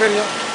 video.